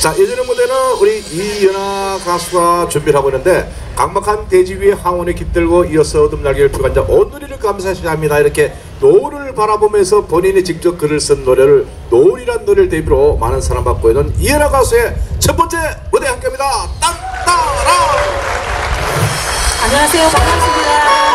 자 예전의 무대는 우리 이연아 가수가 준비를 하고 있는데 강박한 대지 위에 항원에 깃들고 이어서 어둠 날개를 펴간 자 오늘이를 감사하시야 합니다 이렇게 노을을 바라보면서 본인이 직접 글을 쓴 노래를 노을이란 노래를 데뷔로 많은 사랑받고 있는 이연아 가수의 첫 번째 무대 함께합니다 땅따라 안녕하세요. 반갑습니다.